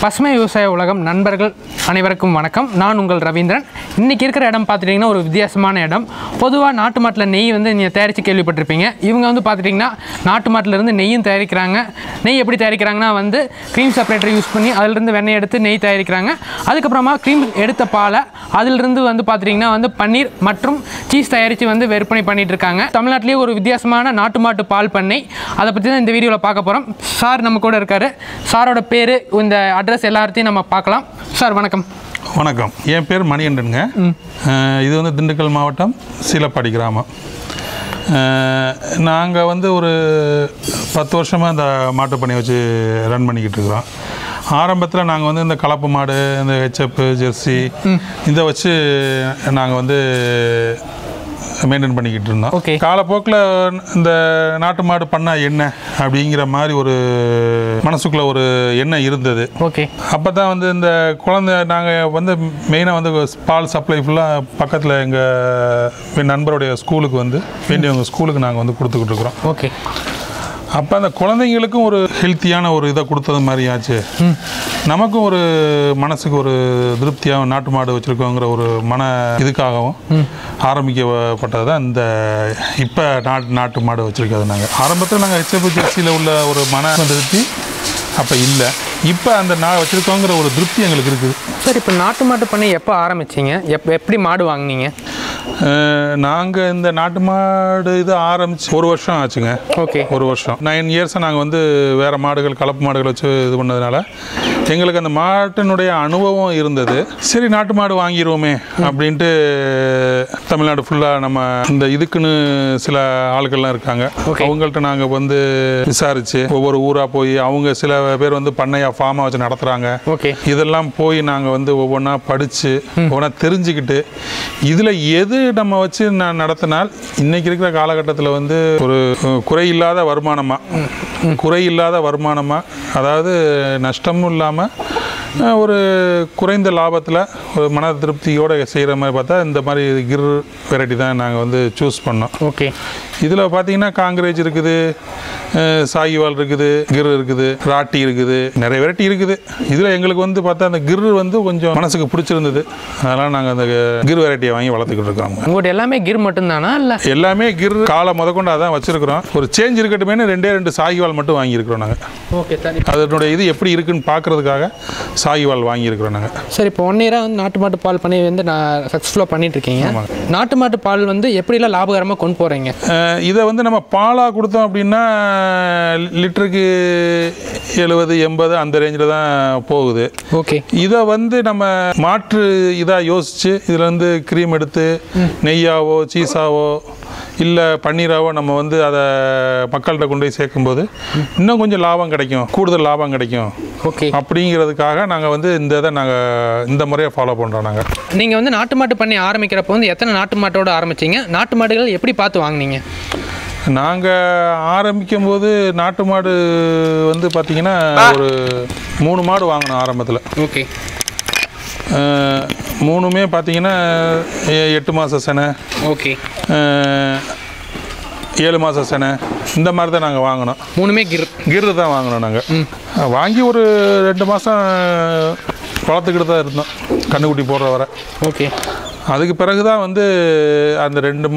பசுமை விவசாய உலகம் நண்பர்கள் அனைவருக்கும் வணக்கம். நான் உங்கள் ரவீந்திரன். இன்றைக்கி இருக்கிற இடம் பார்த்துட்டிங்கன்னா ஒரு வித்தியாசமான இடம். பொதுவாக நாட்டு மாட்டில் நெய் வந்து நீங்கள் தயாரித்து கேள்விப்பட்டிருப்பீங்க. இவங்க வந்து பார்த்துட்டிங்கன்னா நாட்டு மாட்டிலேருந்து நெய்யும் தயாரிக்கிறாங்க. நெய் எப்படி தயாரிக்கிறாங்கன்னா வந்து க்ரீம் செப்பரேட்டர் யூஸ் பண்ணி அதிலிருந்து வெண்ணெய் எடுத்து நெய் தயாரிக்கிறாங்க. அதுக்கப்புறமா க்ரீம் எடுத்த பாலை அதிலிருந்து வந்து பார்த்துட்டிங்கன்னா வந்து பன்னீர் மற்றும் சீஸ் தயாரித்து வந்து விற்பனை பண்ணிகிட்டு இருக்காங்க தமிழ்நாட்டிலேயே ஒரு வித்தியாசமான நாட்டு மாட்டு பால் பண்ணை. அதை பற்றி தான் இந்த வீடியோவில் பார்க்க போகிறோம் சார் நம்ம கூட இருக்கார். சாரோட பேர் இந்த அட்ரஸ் எல்லாத்தையும் நம்ம பார்க்கலாம். சார் வணக்கம். வணக்கம். என் பேர் மணிகண்டனுங்க. இது வந்து திண்டுக்கல் மாவட்டம் சீலப்பாடி கிராமம். நாங்கள் வந்து ஒரு பத்து வருஷமாக இந்த மாட்டுப் பண்ணை வச்சு ரன் பண்ணிக்கிட்டு இருக்கிறோம். ஆரம்பத்தில் நாங்கள் வந்து இந்த கலப்பு மாடு இந்த ஹெச்எப்பு ஜெர்சி இதை வச்சு நாங்கள் வந்து மெயின்டைன் பண்ணிக்கிட்டு இருந்தோம் Okay. காலப்போக்கில் இந்த நாட்டு மாடு பண்ணா என்ன அப்படிங்கிற மாதிரி ஒரு மனசுக்குள்ள ஒரு எண்ணம் இருந்தது. ஓகே அப்போ தான் வந்து இந்த குழந்தை நாங்கள் வந்து மெயினாக வந்து பால் சப்ளை ஃபுல்லாக பக்கத்தில் எங்கள் நண்பருடைய ஸ்கூலுக்கு வந்து வேண்டியவங்க ஸ்கூலுக்கு நாங்கள் வந்து கொடுத்துக்கிட்டு இருக்கிறோம். ஓகே அப்போ அந்த குழந்தைங்களுக்கும் ஒரு ஹெல்த்தியான ஒரு இதை கொடுத்தது மாதிரி ஆச்சு. நமக்கும் ஒரு மனசுக்கு ஒரு திருப்தியாகவும் நாட்டு மாடு வச்சுருக்கோங்கிற ஒரு மன இதுக்காகவும் ஆரம்பிக்கப்பட்டது தான் இந்த இப்போ நாட்டு நாட்டு மாடு வச்சுருக்கிறது நாங்கள் ஆரம்பத்தில் நாங்கள் ஹெச்எஃப் ஜெர்சியில் உள்ள ஒரு மன திருப்தி அப்போ இல்லை. இப்போ அந்த நான் வச்சுருக்கோங்கிற ஒரு திருப்தி எங்களுக்கு இருக்குது. சார் இப்போ நாட்டு மாட்டு பண்ணை எப்போ ஆரம்பிச்சீங்க? எப் எப்படி மாடு வாங்குனீங்க? நாங்கள் இந்த நாட்டு மாடு இது ஆரம்பிச்சு ஒரு வருஷம் ஆச்சுங்க. ஓகே. ஒரு வருஷம். நைன் இயர்ஸாக நாங்கள் வந்து வேறு மாடுகள் கலப்பு மாடுகள் வச்சு இது பண்ணதுனால எங்களுக்கு அந்த மாட்டினுடைய அனுபவம் இருந்தது. சரி நாட்டு மாடு வாங்கிடுவோமே அப்படின்ட்டு தமிழ்நாடு ஃபுல்லாக நம்ம இந்த இதுக்குன்னு சில ஆளுகள்லாம் இருக்காங்க. அவங்கள்ட்ட நாங்கள் வந்து விசாரித்து ஒவ்வொரு ஊராக போய் அவங்க சில பேர் வந்து பண்ணையாக ஃபார்மாக வச்சு நடத்துகிறாங்க ஓகே. இதெல்லாம் போய் நாங்கள் வந்து ஒவ்வொன்றா படித்து ஒவ்வொன்றா தெரிஞ்சுக்கிட்டு இதில் எது நம்ம வச்சு நான் நடத்தினால் இன்னைக்கு இருக்கிற காலகட்டத்தில் வந்து ஒரு அஹ், குறையில்லாத வருமானமாக குறையில்லாத வருமானமாக அதாவது நஷ்டமும் இல்லாமல் ஒரு குறைந்த லாபத்தில் ஒரு மன திருப்தியோடு செய்கிற மாதிரி பார்த்தா இந்த மாதிரி கிர் வெரைட்டி தான் நாங்கள் வந்து சூஸ் பண்ணோம். ஓகே இதில் பார்த்தீங்கன்னா காங்கிரேஜ் இருக்குது சாகிவால் இருக்குது கிர் இருக்குது ராட்டி இருக்குது நிறைய வெரைட்டி இருக்குது. இதில் எங்களுக்கு வந்து பார்த்தா அந்த கிர் வந்து கொஞ்சம் மனசுக்கு பிடிச்சிருந்தது. அதனால் நாங்கள் அந்த கிர் வெரைட்டியை வாங்கி வளர்த்துக்கிட்டு இருக்கோம். உங்கள்கிட்ட எல்லாமே கிர் மட்டும்தானா இல்லை? எல்லாமே கிர் காலை முதற்கொண்டு அதான் வச்சுருக்கிறோம். ஒரு சேஞ்ச் இருக்கட்டுமேனு ரெண்டே ரெண்டு சாகிவால் மட்டும் வாங்கியிருக்கிறோம் நாங்கள். ஓகே சார் அதனுடைய இது எப்படி இருக்குன்னு பார்க்கறதுக்காக சாகிவால் வாங்கியிருக்கிறோம் நாங்கள். சார் இப்போ ஒன் இயராக வந்து நாட்டு மாட்டு பால் பண்ணி வந்து நான் சக்ஸஸ்ஃபுல்லாக பண்ணிட்டு இருக்கீங்க. நாட்டு மாட்டு பால் வந்து எப்படிலாம் லாபகரமாக கொண்டு போகிறீங்க இதை வந்து நம்ம பாலாக கொடுத்தோம் அப்படின்னா லிட்டருக்கு எழுபது எண்பது அந்த ரேஞ்சில் தான் போகுது. ஓகே. இதை வந்து நம்ம மாற்று இதாக யோசித்து இதில் வந்து க்ரீம் எடுத்து நெய்யாவோ சீஸாவோ இல்லை பன்னீராவோ நம்ம வந்து அதை மக்கள்கிட்ட கொண்டு போய் சேர்க்கும்போது இன்னும் கொஞ்சம் லாபம் கிடைக்கும் கூடுதல் லாபம் கிடைக்கும். ஓகே. அப்படிங்கிறதுக்காக நாங்கள் வந்து இந்த இதை நாங்கள் இந்த முறையை ஃபாலோ பண்ணுறோம் நாங்கள் நீங்கள் வந்து நாட்டு மாட்டு பண்ணி ஆரம்பிக்கிறப்போ வந்து எத்தனை நாட்டு மாட்டோட ஆரம்பிச்சீங்க? நாட்டு மாடுகள் எப்படி பார்த்து வாங்குனீங்க? நாங்கள் ஆரம்பிக்கும் போது நாட்டு மாடு வந்து பார்த்திங்கன்னா ஒரு மூணு மாடு வாங்கினோம் ஆரம்பத்தில். ஓகே. மூணுமே பார்த்தீங்கன்னா எட்டு மாத செனை. ஓகே. ஏழு மாத செனை. இந்த மாதிரி தான் நாங்கள் வாங்கினோம். மூணுமே கிர். கிரு தான் வாங்கினோம் நாங்கள் வாங்கி ஒரு ரெண்டு மாதம் வளர்த்துக்கிட்டு தான் இருந்தோம் கண்ணுக்குட்டி போடுற வரை. ஓகே. அதுக்கு பிறகு தான் வந்து அந்த ரெண்டு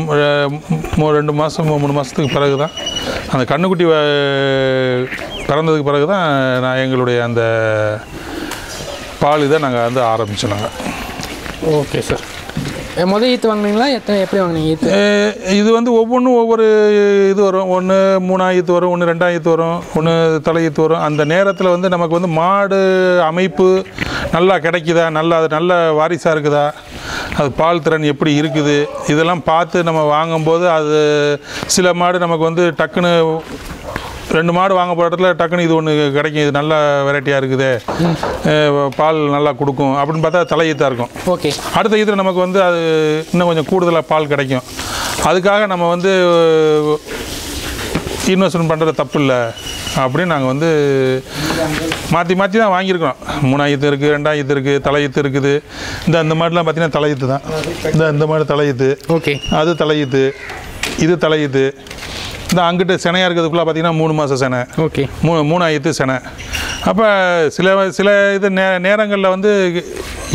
ரெண்டு மாதம் மூணு மாதத்துக்கு பிறகு தான் அந்த கண்ணுக்குட்டி பிறந்ததுக்கு பிறகு தான் நான் எங்களுடைய அந்த பால் இதை நாங்கள் வந்து ஆரம்பித்தோம் நாங்கள் ஓகே சார். முதல் ஈத்து வாங்குனீங்களா? எத்தனை எப்படி வாங்குனீங்க ஈத்து? இது வந்து ஒவ்வொன்றும் ஒவ்வொரு இது வரும். ஒன்று மூணாயிரத்து வரும் ஒன்று ரெண்டாயிரத்து வரும் ஒன்று தலையீத்து வரும். அந்த நேரத்தில் வந்து நமக்கு வந்து மாடு அமைப்பு நல்லா கிடைக்குதா? நல்லா அது நல்ல வாரிசாக இருக்குதா? அது பால் திறன் எப்படி இருக்குது? இதெல்லாம் பார்த்து நம்ம வாங்கும்போது அது சில மாடு நமக்கு வந்து டக்குன்னு ரெண்டு மாடு வாங்க போகிற இடத்துல டக்குன்னு இது ஒன்று கிடைக்கும். இது நல்ல வெரைட்டியாக இருக்குது. பால் நல்லா கொடுக்கும். அப்படின்னு பார்த்தா தலையீத்தாக இருக்கும். ஓகே. அடுத்த இதில் நமக்கு வந்து அது இன்னும் கொஞ்சம் கூடுதலாக பால் கிடைக்கும். அதுக்காக நம்ம வந்து இன்வெஸ்ட்மெண்ட் பண்ணுறது தப்பு இல்லை அப்படின்னு நாங்கள் வந்து மாற்றி மாற்றி தான் வாங்கியிருக்கிறோம். மூணாயிரத்து இருக்குது ரெண்டாயிரத்து இருக்குது தலையீத்து இருக்குது. இந்த அந்த மாடுலாம் பார்த்தீங்கன்னா தலையீத்து தான். இந்த இந்த மாடு தலையீத்து ஓகே. அது தலையீத்து இது தலையீத்து இந்த அங்கிட்டு சினையாக இருக்கிறதுக்குள்ள பார்த்தீங்கன்னா மூணு மாதம் சினை. ஓகே. மூ மூணாயிரத்து செனை. அப்போ சில சில இது நே நேரங்களில் வந்து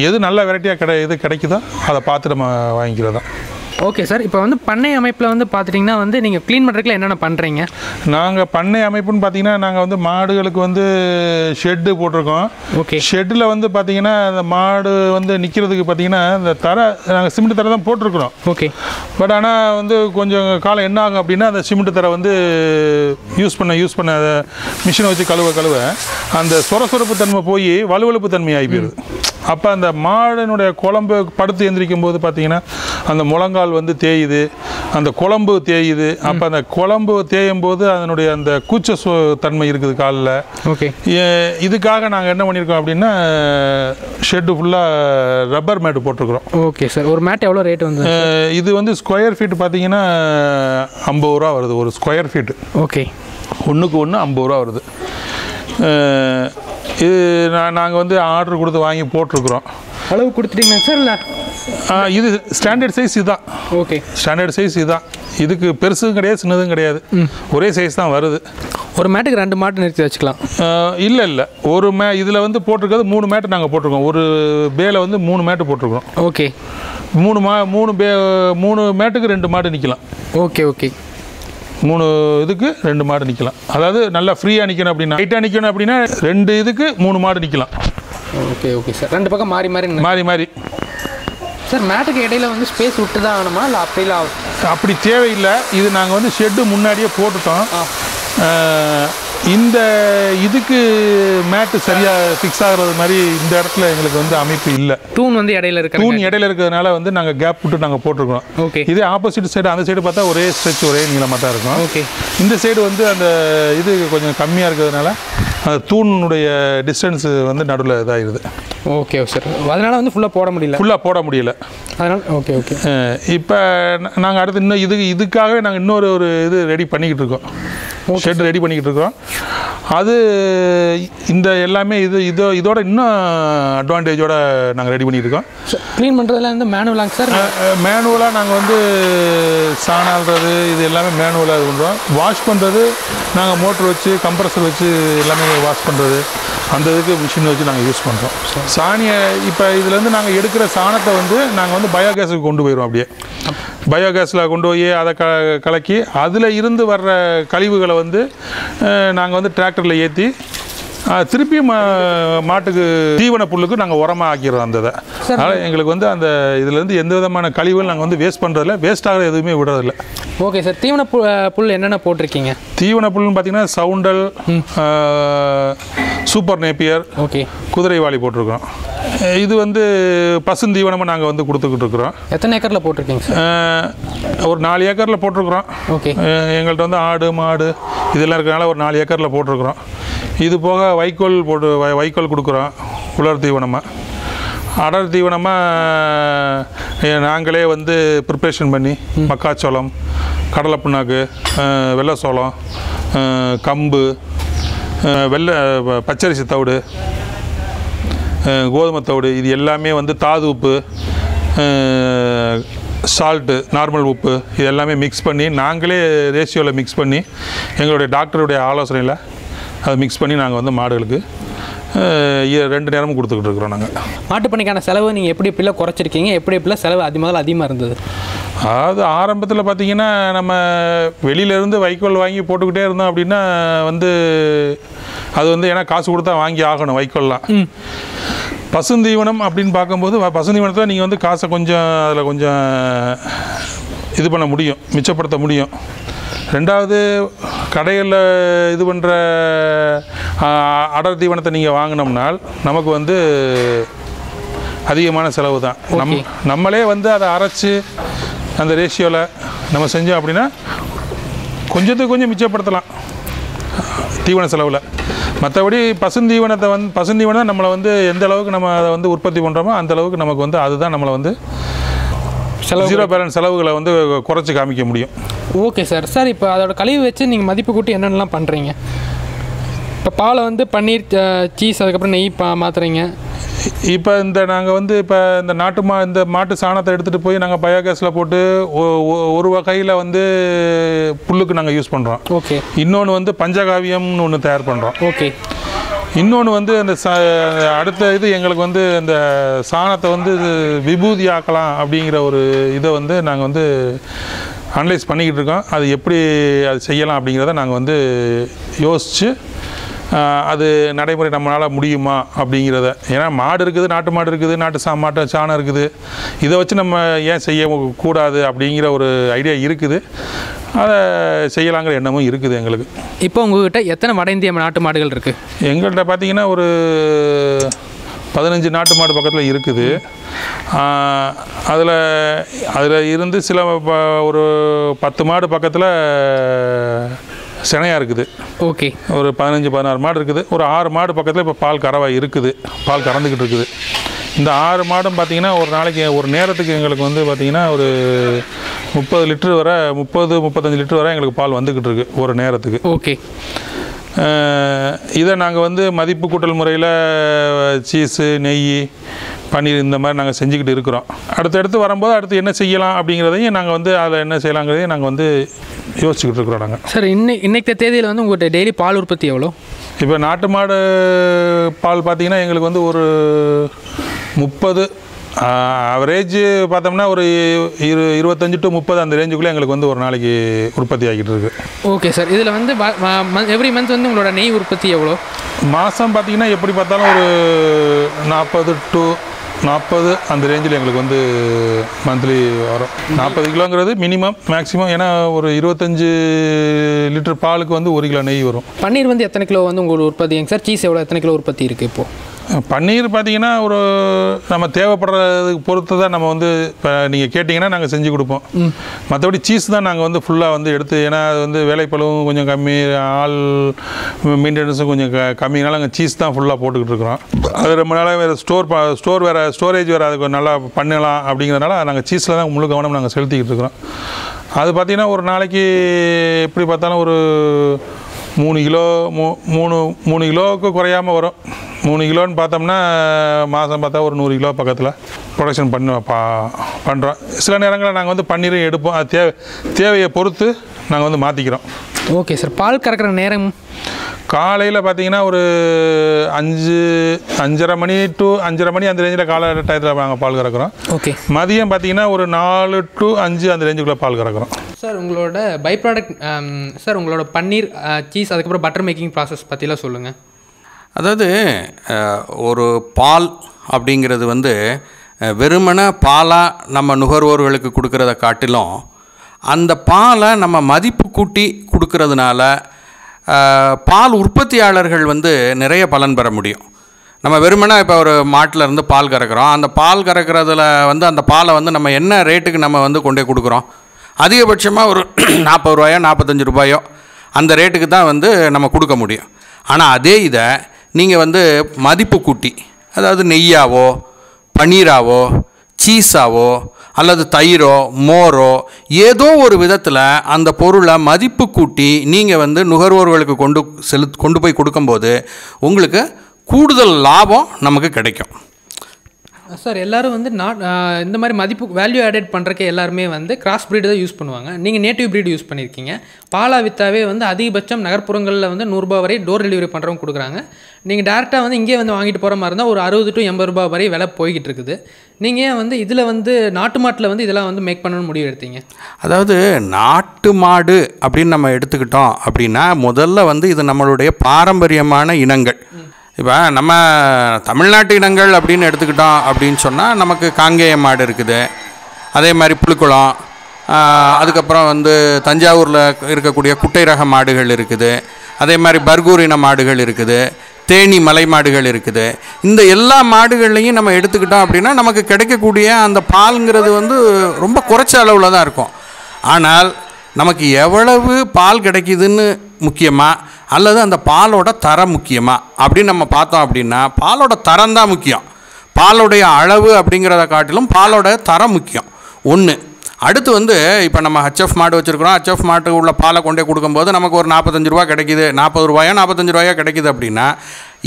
எது நல்ல வெரைட்டியாக கிடை இது கிடைக்குதோ அதை பார்த்து நம்ம வாங்கிக்கிறதா. ஓகே சார் இப்போ வந்து பண்ணை அமைப்பில் வந்து பார்த்துட்டிங்கன்னா வந்து நீங்கள் க்ளீன் பண்ணுறதுல என்னென்ன பண்ணுறீங்க நாங்கள் பண்ணை அமைப்புன்னு பார்த்தீங்கன்னா நாங்கள் வந்து மாடுகளுக்கு வந்து ஷெட்டு போட்டிருக்கோம். ஓகே ஷெட்டில் வந்து பார்த்தீங்கன்னா அந்த மாடு வந்து நிற்கிறதுக்கு பார்த்தீங்கன்னா இந்த தரை நாங்கள் சிமெண்ட் தரை தான் போட்டிருக்கிறோம். ஓகே பட் ஆனால் வந்து கொஞ்சம் காலம் என்ன ஆகும் அப்படின்னா அந்த சிமெண்ட் தரை வந்து யூஸ் பண்ண யூஸ் பண்ண அதை மிஷினை வச்சு கழுவ கழுவ அந்த சொரசொரப்பு தன்மை போய் வலுவழுப்பு தன்மை ஆகி போயிடுது. அப்போ அந்த மாடினுடைய குழம்பு படுத்து எந்திரிக்கும் போது பார்த்தீங்கன்னா அந்த முழங்கால் வந்து தேயுது அந்த குழம்பு தேயுது. அப்போ அந்த குழம்பு தேயும் போது அதனுடைய அந்த கூச்ச தன்மை இருக்குது காலில். ஓகே. இதுக்காக நாங்கள் என்ன பண்ணியிருக்கோம் அப்படின்னா ஷெட்டு ஃபுல்லாக ரப்பர் மேட்டு போட்டிருக்கிறோம். Okay sir. ஒரு மேட் எவ்வளோ ரேட் வந்து? இது வந்து ஸ்கொயர் ஃபீட் பார்த்தீங்கன்னா ஐம்பது ரூபா வருது ஒரு ஸ்கொயர் ஃபீட்டு. ஓகே. ஒன்றுக்கு ஒன்று ஐம்பது ரூபா வருது. இது நான் நாங்கள் வந்து ஆர்டர் கொடுத்து வாங்கி போட்டிருக்கிறோம். அளவு கொடுத்துட்டீங்களா சார் இல்லை? இது ஸ்டாண்டர்ட் சைஸ் இதுதான். ஓகே. ஸ்டாண்டர்ட் சைஸ் இதுதான். இதுக்கு பெருசும் கிடையாது சின்னதும் கிடையாது. ஒரே சைஸ் தான் வருது. ஒரு மேட்டுக்கு ரெண்டு மாட்டு நிறுத்தி வச்சுக்கலாம். இல்லை இல்லை. ஒரு மே இதில் வந்து போட்டிருக்கிறது மூணு மேட்டு நாங்கள் போட்டிருக்கோம். ஒரு பேல வந்து மூணு மேட்டு போட்டிருக்கோம் ஓகே. மூணு மா மூணு பே மூணு மேட்டுக்கு ரெண்டு மாடு நிற்கலாம் ஓகே ஓகே. மூணு இதுக்கு ரெண்டு மாடு நிற்கலாம் அதாவது நல்லா ஃப்ரீயாக நிற்கணும் அப்படின்னா ஹைட்டாக நிற்கணும் அப்படின்னா ரெண்டு இதுக்கு மூணு மாடு நிற்கலாம் ஓகே ஓகே சார். ரெண்டு பக்கம் மாறி மாறி மாறி மாறி. சார் மேட்டுக்கு இடையில வந்து ஸ்பேஸ் விட்டு தான் ஆகணுமா? இல்லை அப்படிலாம் ஆகும் அப்படி தேவையில்லை. இது நாங்கள் வந்து ஷெட்டு முன்னாடியே போட்டுட்டோம். இந்த இதுக்கு மேட்டு சரியாக ஃபிக்ஸ் ஆகுறது மாதிரி இந்த இடத்துல எங்களுக்கு வந்து அமைப்பு இல்லை. தூண் வந்து இடையில இருக்கிற தூண் இடையில இருக்கிறதுனால வந்து நாங்கள் கேப் விட்டு நாங்கள் போட்டிருக்கோம் ஓகே. இதே ஆப்போசிட் சைடு அந்த சைடு பார்த்தா ஒரே ஸ்ட்ரெச் ஒரே நீளமாக தான் இருக்கும். ஓகே. இந்த சைடு வந்து அந்த இது கொஞ்சம் கம்மியாக இருக்கிறதுனால அந்த தூணுடைய டிஸ்டன்ஸ் வந்து நடுவில் இதாகிடுது ஓகே சார் அதனால வந்து ஃபுல்லாக போட முடியல. ஃபுல்லாக போட முடியல. அதனால ஓகே ஓகே இப்போ நாங்கள் அடுத்து இன்னும் இது இதுக்காகவே நாங்கள் இன்னொரு ஒரு இது ரெடி பண்ணிக்கிட்டு இருக்கோம். ஷெட் ரெடி பண்ணிக்கிட்டு இருக்கோம். அது இந்த எல்லாமே இது இதோ இதோட இன்னும் அட்வான்டேஜோட நாங்கள் ரெடி பண்ணிட்டு இருக்கோம். க்ளீன் பண்ணுறதுல வந்து மேனுவலாங்க சார் மேனுவலாக நாங்கள் வந்து சாணாடுறது இது எல்லாமே மேனுவலாக இது பண்ணுறோம் வாஷ் பண்ணுறது நாங்கள் மோட்ரு வச்சு கம்ப்ரஸர் வச்சு எல்லாமே வாஷ் பண்ணுறது அந்த இதுக்கு மிஷின் வச்சு நாங்கள் யூஸ் பண்ணுறோம் சாணியை இப்போ இதுலேருந்து நாங்கள் எடுக்கிற சாணத்தை வந்து நாங்கள் வந்து பயோகேஸுக்கு கொண்டு போயிடுவோம் அப்படியே. பயோகேஸில் கொண்டு போய் அதை க கலக்கி அதில் இருந்து வர்ற கழிவுகளை வந்து நாங்கள் வந்து டிராக்டரில் ஏற்றி திருப்பி மா மாட்டுக்கு தீவன புல்லுக்கு நாங்கள் உரமாக ஆக்கிடுறோம் அந்த இதை. அதனால் எங்களுக்கு வந்து அந்த இதுலேருந்து எந்த விதமான கழிவுகள் நாங்கள் வந்து வேஸ்ட் பண்ணுறதில்ல வேஸ்ட் ஆகிற எதுவுமே விடுறதில்ல. ஓகே சார் தீவன புல் என்னென்ன போட்டிருக்கீங்க? தீவன புல்லுன்னு பார்த்தீங்கன்னா சவுண்டல் சூப்பர் நேப்பியர் ஓகே. குதிரைவாளி போட்டிருக்கோம் இது வந்து பசுந்தீவனமாக நாங்கள் வந்து கொடுத்துக்கிட்டு இருக்கிறோம். எத்தனை ஏக்கரில் போட்டிருக்கீங்க சார்? ஒரு நாலு ஏக்கரில் போட்டிருக்கிறோம். ஓகே. எங்கள்கிட்ட வந்து ஆடு மாடு இதெல்லாம் இருக்கிறனால ஒரு நாலு ஏக்கரில் போட்டிருக்கிறோம். இது போக வைக்கோல் போட்டு வை- வைக்கோல் கொடுக்குறோம். உலர் தீவனமாக அடர் தீவனமாக நாங்களே வந்து ப்ரிப்ரேஷன் பண்ணி மக்காச்சோளம் கடலை புண்ணாக்கு வெள்ளை சோளம் கம்பு வெள்ளை பச்சரிசி தவிடு கோதுமை தவிடு இது எல்லாமே வந்து தாது உப்பு சால்ட்டு நார்மல் உப்பு இது எல்லாமே மிக்ஸ் பண்ணி நாங்களே ரேஷியோவில் மிக்ஸ் பண்ணி எங்களுடைய டாக்டருடைய ஆலோசனையில் அதை மிக்ஸ் பண்ணி நாங்கள் வந்து மாடுகளுக்கு ரெண்டு நேரமும் கொடுத்துக்கிட்டு இருக்கிறோம் நாங்கள் மாட்டுப்பண்ணைக்கான செலவு நீங்கள் எப்படி எப்படிலாம் குறைச்சிருக்கீங்க? எப்படி எப்படிலாம் செலவு அதிகமாக அதிகமாக இருந்தது? அதாவது ஆரம்பத்தில் பார்த்தீங்கன்னா நம்ம வெளியிலேருந்து வைக்கோல் வாங்கி போட்டுக்கிட்டே இருந்தோம் அப்படின்னா வந்து அது வந்து ஏன்னா காசு கொடுத்தா வாங்கி ஆகணும் வைக்கோல்லாம். பசுந்தீவனம் அப்படின்னு பார்க்கும்போது பசுந்தீவனத்தில் நீங்கள் வந்து காசை கொஞ்சம் அதில் கொஞ்சம் இது பண்ண முடியும் மிச்சப்படுத்த முடியும். ரெண்டாவது கடைகளில் இது பண்ணுற அடர் தீவனத்தை நீங்கள் வாங்கினோம்னால் நமக்கு வந்து அதிகமான செலவு தான் நம். நம்மளே வந்து அதை அரைச்சி அந்த ரேஷியோவில் நம்ம செஞ்சோம் அப்படின்னா கொஞ்சத்துக்கு கொஞ்சம் மிச்சப்படுத்தலாம் தீவன செலவில் மற்றபடி பசுந்தீவனத்தை வந்து பசுந்தீவனம் நம்மளை வந்து எந்த அளவுக்கு நம்ம அதை வந்து உற்பத்தி பண்ணுறோமோ அந்த அளவுக்கு நமக்கு வந்து அதுதான் நம்மளை வந்து செலவு ஜீரோ பேலன்ஸ் செலவுகளை வந்து குறைச்சி காமிக்க முடியும். Okay sir. சார் இப்போ அதோட கழிவு வச்சு நீங்கள் மதிப்பு கூட்டி என்னென்னலாம் பண்ணுறீங்க இப்போ பாலை வந்து பன்னீர் சீஸ் அதுக்கப்புறம் நெய் பா மாற்றுறீங்க இப்போ இந்த நாங்கள் வந்து இப்போ இந்த நாட்டு மா இந்த மாட்டு சாணத்தை எடுத்துகிட்டு போய் நாங்கள் பயோகேஸில் போட்டு ஒரு வகையில் வந்து புல்லுக்கு நாங்கள் யூஸ் பண்ணுறோம் ஓகே. இன்னொன்று வந்து பஞ்சகாவியம்னு ஒன்று தயார் பண்ணுறோம் ஓகே. இன்னொன்று வந்து அந்த அடுத்த இது எங்களுக்கு வந்து இந்த சாணத்தை வந்து விபூதி ஆக்கலாம் அப்படிங்கிற ஒரு இதை வந்து நாங்கள் வந்து அனலைஸ் பண்ணிக்கிட்டு இருக்கோம். அது எப்படி அது செய்யலாம் அப்படிங்கிறத நாங்கள் வந்து யோசித்து அது நடைமுறை நம்மளால் முடியுமா அப்படிங்கிறத. ஏன்னா மாடு இருக்குது நாட்டு மாடு இருக்குது நாட்டு சா மாட்டு சாணம் இருக்குது. இதை வச்சு நம்ம ஏன் செய்ய கூடாது அப்படிங்கிற ஒரு ஐடியா இருக்குது. அதை செய்யலாங்கிற எண்ணமும் இருக்குது எங்களுக்கு. இப்போ உங்ககிட்ட எத்தனை வட இந்திய நாட்டு மாடுகள் இருக்குது எங்கள்கிட்ட பார்த்தீங்கன்னா ஒரு பதினஞ்சு நாட்டு மாடு பக்கத்தில் இருக்குது. அதில் அதில் இருந்து சில ஒரு பத்து மாடு பக்கத்தில் சினையாக இருக்குது. ஓகே. ஒரு பதினஞ்சு பதினாறு மாடு இருக்குது. ஒரு ஆறு மாடு பக்கத்தில் இப்போ பால் கறவை இருக்குது. பால் கறந்துக்கிட்டு இருக்குது. இந்த ஆறு மாடும் பார்த்தீங்கன்னா ஒரு நாளைக்கு ஒரு நேரத்துக்கு எங்களுக்கு வந்து பார்த்தீங்கன்னா ஒரு முப்பது லிட்டர் வரை முப்பது முப்பத்தஞ்சு லிட்டர் வரை எங்களுக்கு பால் வந்துக்கிட்டு இருக்கு ஒரு நேரத்துக்கு. ஓகே. இதை நாங்கள் வந்து மதிப்பு கூட்டல் முறையில் சீஸு நெய் பன்னீர் இந்த மாதிரி நாங்கள் செஞ்சுக்கிட்டு இருக்கிறோம். அடுத்தடுத்து வரும்போது அடுத்து என்ன செய்யலாம் அப்படிங்கிறதையும் நாங்கள் வந்து அதில் என்ன செய்யலாங்கிறதையும் நாங்கள் வந்து யோசிச்சுக்கிட்டு இருக்கிறோம் நாங்கள் சார் இன்னை இன்னைக்கு தேதியில் வந்து உங்கள்கிட்ட டெய்லி பால் உற்பத்தி எவ்வளோ? இப்போ நாட்டு மாடு பால் பார்த்தீங்கன்னா எங்களுக்கு வந்து ஒரு முப்பது அவரேஜ் பார்த்தோம்னா ஒரு இரு இருபத்தஞ்சு டு முப்பது அந்த ரேஞ்சுக்குள்ளே எங்களுக்கு வந்து ஒரு நாளைக்கு உற்பத்தி ஆகிட்டு இருக்கு. ஓகே சார் இதில் வந்து எவ்ரி மந்த் வந்து உங்களோட நெய் உற்பத்தி எவ்வளோ? மாதம் பார்த்தீங்கன்னா எப்படி பார்த்தாலும் ஒரு நாற்பது டு நாற்பது அந்த ரேஞ்சில் எங்களுக்கு வந்து மந்த்லி வரும். நாற்பது கிலோங்கிறது மினிமம் மேக்ஸிமம் ஏன்னா ஒரு இருபத்தஞ்சு லிட்டர் பாலுக்கு வந்து ஒரு கிலோ நெய் வரும். பன்னீர் வந்து எத்தனை கிலோ வந்து உங்களுக்கு உற்பத்திங்க சார் சீஸ் எவ்வளோ எத்தனை கிலோ உற்பத்தி இருக்குது இப்போது பன்னீர் பார்த்தீங்கன்னா ஒரு நம்ம தேவைப்படுறதுக்கு பொறுத்து தான் நம்ம வந்து இப்போ நீங்கள் கேட்டிங்கன்னா நாங்கள் செஞ்சு கொடுப்போம். மற்றபடி சீஸ் தான் நாங்கள் வந்து ஃபுல்லாக வந்து எடுத்து ஏன்னா அது வந்து வேலைப்பளவும் கொஞ்சம் கம்மி ஆள் மெயின்டெனன்ஸும் கொஞ்சம் க கம்மினால நாங்கள் சீஸ் தான் ஃபுல்லாக போட்டுக்கிட்டு இருக்கிறோம். அது ரொம்ப நாளாக வேறு ஸ்டோர் ஸ்டோர் வேறு ஸ்டோரேஜ் வேறு அதுக்கு நல்லா பண்ணலாம் அப்படிங்கிறதுனால நாங்கள் சீஸில் தான் முழு கவனம் நாங்கள் செலுத்திக்கிட்டு இருக்கிறோம். அது பார்த்திங்கன்னா ஒரு நாளைக்கு எப்படி பார்த்தாலும் ஒரு மூணு கிலோ மூ மூணு மூணு கிலோவுக்கு குறையாமல் வரும். மூணு கிலோன்னு பார்த்தோம்னா மாதம் பார்த்தா ஒரு நூறு கிலோ பக்கத்தில் ப்ரொடக்ஷன் பண்ண பா பண்ணுறோம் சில நேரங்களில் நாங்கள் வந்து பன்னீரும் எடுப்போம். அது தேவை தேவையை பொறுத்து நாங்கள் வந்து மாற்றிக்கிறோம் ஓகே சார் பால் கறக்கிற நேரம்? காலையில் பார்த்தீங்கன்னா ஒரு அஞ்சு அஞ்சரை மணி டு அஞ்சரை மணி அந்த ரேஞ்சில் கால டயத்தில் நாங்கள் பால் கறக்குறோம். ஓகே. மதியம் பார்த்தீங்கன்னா ஒரு நாலு டு அஞ்சு அந்த ரேஞ்சுக்குள்ளே பால் கறக்குறோம். சார் உங்களோட பை ப்ராடக்ட் சார் உங்களோட பன்னீர் சீஸ் அதுக்கப்புறம் பட்டர் மேக்கிங் ப்ராசஸ் பற்றிலாம் சொல்லுங்கள் அதாவது ஒரு பால் அப்படிங்கிறது வந்து அஹ், வெறுமனே பாலாக நம்ம நுகர்வோர்களுக்கு கொடுக்கறத காட்டிலும் அந்த பாலை நம்ம மதிப்பு கூட்டி கொடுக்கறதுனால பால் உற்பத்தியாளர்கள் வந்து நிறைய பலன் பெற முடியும். நம்ம வெறுமனே இப்போ ஒரு மாட்டில் இருந்து பால் கறக்கிறோம். அந்த பால் கறக்கிறதுல வந்து அந்த பாலை வந்து நம்ம என்ன ரேட்டுக்கு நம்ம வந்து கொண்டு போய் கொடுக்குறோம்? அதிகபட்சமாக ஒரு நாற்பது ரூபாயோ நாற்பத்தஞ்சு ரூபாயோ அந்த ரேட்டுக்கு தான் வந்து நம்ம கொடுக்க முடியும். ஆனால் அதே இதை நீங்கள் வந்து மதிப்பு கூட்டி அதாவது நெய்யாவோ பனீராவோ சீஸாவோ அல்லது தயிரோ மோரோ ஏதோ ஒரு விதத்தில் அந்த பொருளை மதிப்பு கூட்டி நீங்கள் வந்து நுகர்வோர்களுக்கு கொண்டு செலுத் கொண்டு போய் கொடுக்கும்போது உங்களுக்கு கூடுதல் லாபம் நமக்கு கிடைக்கும். சார் எல்லாரும் வந்து நாட் இந்த மாதிரி மதிப்பு வேல்யூ ஆடட் பண்ணுறக்கு எல்லாருமே வந்து கிராஸ் breed தான் யூஸ் பண்ணுவாங்க. நீங்கள் நேட்டிவ் breed யூஸ் பண்ணியிருக்கீங்க பாலா வித்தாவே வந்து அதிகபட்சம் நகர்ப்புறங்களில் வந்து நூறுரூபா வரை டோர் டெலிவரி பண்ணுறவங்க கொடுக்குறாங்க. நீங்கள் டேரெக்டாக வந்து இங்கே வந்து வாங்கிட்டு போகிற மாதிரி இருந்தால் ஒரு அறுபது டு எண்பது ரூபாய் வரை விலை போய்கிட்டு இருக்குது. நீங்கள் வந்து இதில் வந்து நாட்டு மாட்டில் வந்து இதெல்லாம் வந்து மேக் பண்ணணும்னு முடிவு எடுத்தீங்க? அதாவது நாட்டு மாடு அப்படின்னு நம்ம எடுத்துக்கிட்டோம் அப்படின்னா முதல்ல வந்து இது நம்மளுடைய பாரம்பரியமான இனங்கள். இப்போ நம்ம தமிழ்நாட்டு இனங்கள் அப்படின்னு எடுத்துக்கிட்டோம் அப்படின்னு சொன்னால் நமக்கு காங்கேய மாடு இருக்குது. அதே மாதிரி புழுக்குளம் அதுக்கப்புறம் வந்து தஞ்சாவூரில் இருக்கக்கூடிய குட்டை ரக மாடுகள் இருக்குது. அதே மாதிரி பர்கூர் இன மாடுகள் இருக்குது. தேனி மலை மாடுகள் இருக்குது. இந்த எல்லா மாடுகள்லையும் நம்ம எடுத்துக்கிட்டோம் அப்படின்னா நமக்கு கிடைக்கக்கூடிய அந்த பால்ங்கிறது வந்து ரொம்ப குறைச்ச அளவில் தான் இருக்கும். ஆனால் நமக்கு எவ்வளவு பால் கிடைக்குதுன்னு முக்கியமா அல்லது அந்த பாலோட தரம் முக்கியமா? அப்படின்னு நம்ம பார்த்தோம் அப்படின்னா பாலோட தரம் தான் முக்கியம். பாலோடைய அளவு அப்படிங்கிறத காட்டிலும் பாலோட தரம் முக்கியம். ஒன்று அடுத்து வந்து இப்போ நம்ம ஹச்எஃப் மாடு வச்சுருக்கிறோம். ஹச்எஃப் மாட்டுக்கு உள்ள பாலை கொண்டே கொடுக்கும்போது நமக்கு ஒரு நாற்பத்தஞ்சு ரூபா கிடைக்குது. நாற்பது ரூபாயோ நாற்பத்தஞ்சு ரூபாயோ கிடைக்குது அப்படின்னா